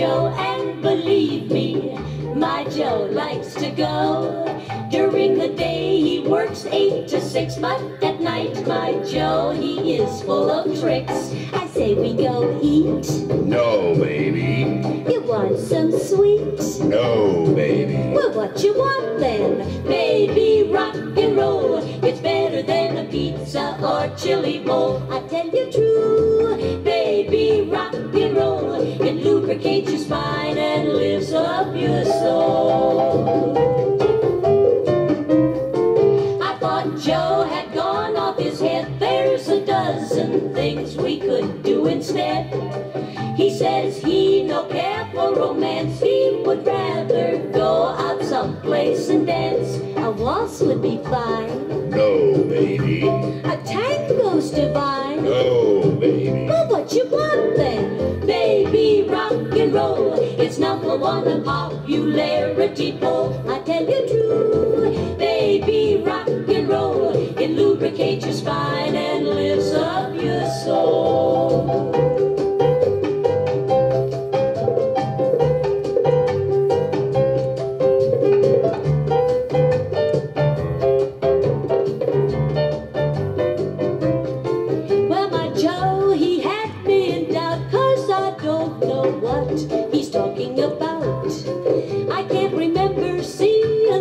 Joe, and believe me, my Joe likes to go. During the day he works eight to six, but at night, my Joe, he is full of tricks. I say we go eat. No, baby. You want some sweets? No, baby. Well, what you want then? Baby, rock and roll. It's better than a pizza or chili bowl. I tell you true. Your soul. I thought Joe had gone off his head. There's a dozen things we could do instead. He says he no care for romance. He would rather go out someplace and dance. A waltz would be fine. No, baby. A tango's divine. No, baby. One on popularity poll. I tell you true. Baby, rock and roll. It lubricates your spine and lifts up your soul. Well,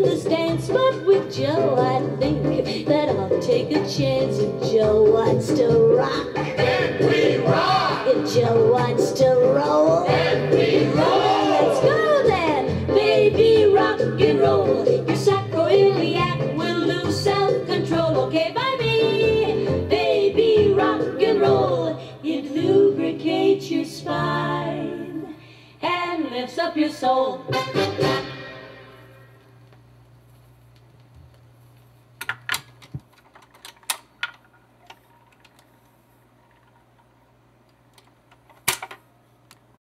this dance, but with Joe, I think that I'll take a chance if Joe wants to rock. And we rock. If Joe wants to roll. And we roll. Let's go then, baby, rock and roll. Your sacroiliac will lose self-control. Okay, by me, baby, rock and roll. It lubricates your spine and lifts up your soul.